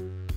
you